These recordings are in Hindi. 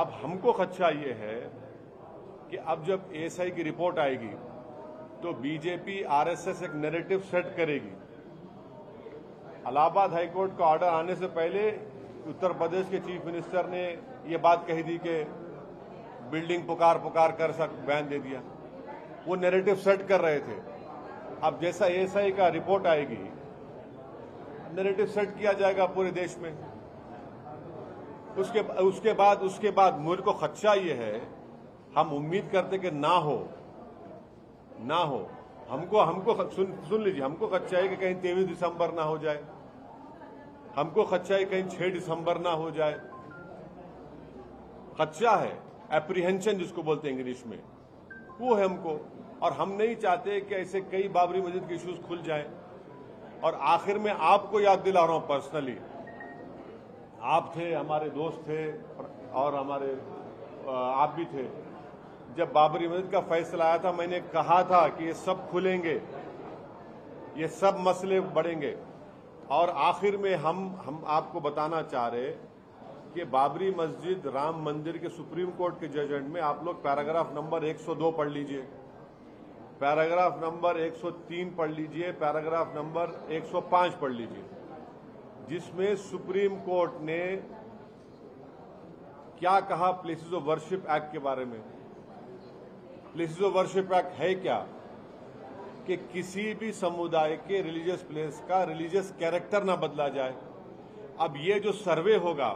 अब हमको खदशा ये है कि अब जब एएसआई की रिपोर्ट आएगी तो बीजेपी आरएसएस एक नैरेटिव सेट करेगी। इलाहाबाद हाईकोर्ट का ऑर्डर आने से पहले उत्तर प्रदेश के चीफ मिनिस्टर ने ये बात कही थी कि बिल्डिंग पुकार पुकार कर सक, बैन दे दिया। वो नैरेटिव सेट कर रहे थे। अब जैसा एएसआई का रिपोर्ट आएगी नैरेटिव सेट किया जाएगा पूरे देश में। उसके उसके बाद उसके बाद मुल्क को खदशा ये है, हम उम्मीद करते कि ना हो ना हो। हमको हमको सुन सुन लीजिए, हमको खदशा है कि कहीं तेईस दिसंबर ना हो जाए। हमको खदशा है कहीं छह दिसंबर ना हो जाए। खदशा है एप्रीहेंशन जिसको बोलते हैं इंग्लिश में। वो है हमको, और हम नहीं चाहते कि ऐसे कई बाबरी मस्जिद के इश्यूज़ खुल जाए। और आखिर में आपको याद दिला रहा हूँ पर्सनली आप थे, हमारे दोस्त थे और हमारे आप भी थे। जब बाबरी मस्जिद का फैसला आया था, मैंने कहा था कि ये सब खुलेंगे, ये सब मसले बढ़ेंगे। और आखिर में हम हम आपको बताना चाह रहे कि बाबरी मस्जिद राम मंदिर के सुप्रीम कोर्ट के जजमेंट में आप लोग पैराग्राफ नंबर 102 पढ़ लीजिए। पैराग्राफ नंबर 103 पढ़ लीजिए, पैराग्राफ नंबर 105 पढ़ लीजिए। जिसमें सुप्रीम कोर्ट ने क्या कहा प्लेसेस ऑफ़ वर्शिप एक्ट के बारे में? प्लेसेस ऑफ़ वर्शिप एक्ट है क्या? कि किसी भी समुदाय के रिलीजियस प्लेस का रिलीजियस कैरेक्टर ना बदला जाए। अब ये जो सर्वे होगा,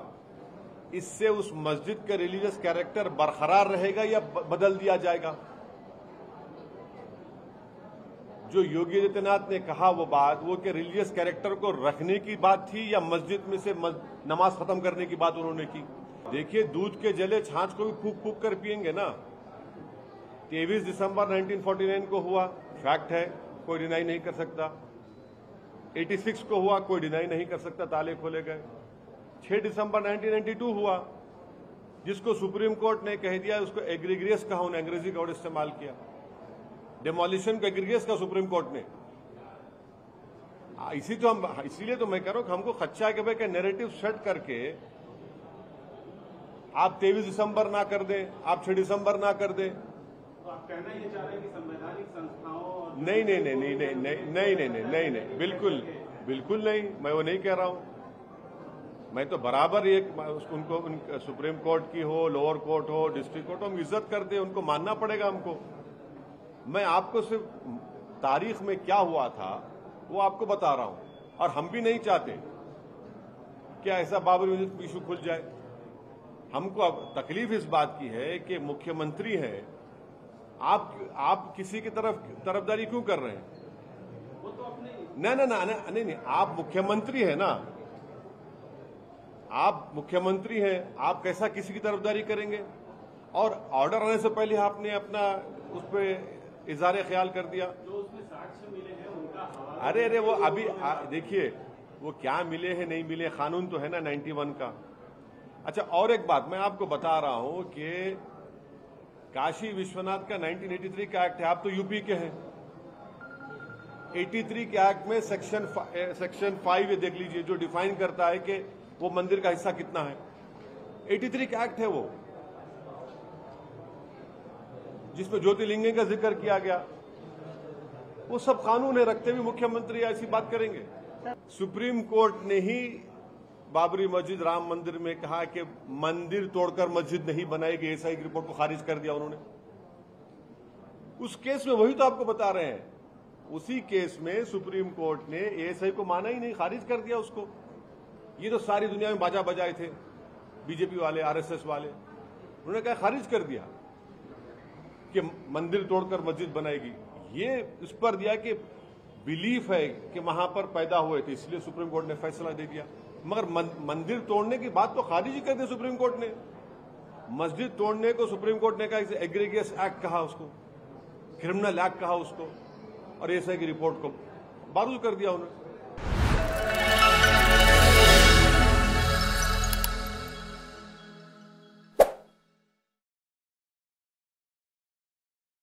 इससे उस मस्जिद का रिलीजियस कैरेक्टर बरकरार रहेगा या बदल दिया जाएगा? जो योगी आदित्यनाथ ने कहा वो बात, वो कि रिलीजियस कैरेक्टर को रखने की बात थी या मस्जिद में से नमाज़ खत्म करने की बात उन्होंने की। देखिए, दूध के जले छाछ को भी फूक फूक कर पियेंगे ना। तेईस दिसंबर 1949 को हुआ फैक्ट है, कोई डिनाई नहीं कर सकता। 86 को हुआ, कोई डिनाई नहीं कर सकता, ताले खोले गए। 6 दिसंबर 1992 हुआ, जिसको सुप्रीम कोर्ट ने कह दिया, उसको एग्रीग्रियस कहा उन्हें अंग्रेज़ी का वर्ड इस्तेमाल किया। डेमोलिशन को एग्रीग्रियस का सुप्रीम कोर्ट ने इसी तो हम इसीलिए तो मैं कह रहा हूँ कि हमको खच्चा के भाई नेरेटिव सेट करके आप तेईस दिसंबर ना कर दे आप छह दिसंबर ना कर दें तो आप कहना ये चाह रहे हैं कि संवैधानिक संस्थाओं नहीं नहीं नहीं नहीं नहीं नहीं नहीं नहीं नहीं नहीं नहीं बिल्कुल बिल्कुल नहीं मैं वो नहीं कह रहा हूँ मैं तो बराबर एक उनको उन, सुप्रीम कोर्ट की हो लोअर कोर्ट हो डिस्ट्रिक्ट कोर्ट हो हम इज़्ज़त करते हैं उनको मानना पड़ेगा हमको मैं आपको सिर्फ़ तारीख में क्या हुआ था वो आपको बता रहा हूँ। और हम भी नहीं चाहते कि ऐसा बाबरी मस्जिद इशू खुल जाए। हमको अब तकलीफ़ इस बात की है कि मुख्यमंत्री हैं। आप आप किसी की तरफ़ तरफदारी क्यों कर रहे हैं? वो तो अपने नहीं नहीं नहीं नहीं नहीं आप मुख्यमंत्री हैं ना। आप मुख्यमंत्री हैं आप कैसा किसी की तरफदारी करेंगे? और ऑर्डर आने से पहले आपने अपना उस पर इजहार ख्याल कर दिया। अरे अरे वो अभी देखिए वो क्या मिले हैं नहीं मिले कानून तो है ना 91 का। अच्छा और एक बात मैं आपको बता रहा हूँ कि काशी विश्वनाथ का 1983 का एक्ट है आप तो यूपी के हैं। 83 के एक्ट में सेक्शन फा- सेक्शन फाइव ये देख लीजिए जो डिफाइन करता है कि वो मंदिर का हिस्सा कितना है। 83 का एक्ट है वो। जिसमें ज्योतिर्लिंग का ज़िक्र किया गया। वो सब कानून है, रखते हुए मुख्यमंत्री ऐसी बात करेंगे। सुप्रीम कोर्ट ने ही बाबरी मस्जिद राम मंदिर में कहा कि मंदिर तोड़कर मस्जिद नहीं बनाएगी एसआई की रिपोर्ट को खारिज कर दिया उन्होंने। उस केस में वही तो आपको बता रहे हैं। उसी केस में सुप्रीम कोर्ट ने एएसआई को माना ही नहीं, खारिज कर दिया उसको। ये तो सारी दुनिया में बाजा बजाए थे, बीजेपी वाले, आरएसएस वाले। उन्होंने कहा, खारिज कर दिया। कि मंदिर तोड़कर मस्जिद बनाएगी। ये इस पर दिया कि बिलीफ है कि वहाँ पर पैदा हुए थे, इसलिए सुप्रीम कोर्ट ने फैसला दे दिया। मगर मंदिर तोड़ने की बात तो खारिज ही कर दी सुप्रीम कोर्ट ने। मस्जिद तोड़ने को सुप्रीम कोर्ट ने कहा एग्रीगियस एक्ट कहा उसको क्रिमिनल एक्ट कहा उसको, और एसआई की रिपोर्ट को बारूद कर दिया उन्होंने।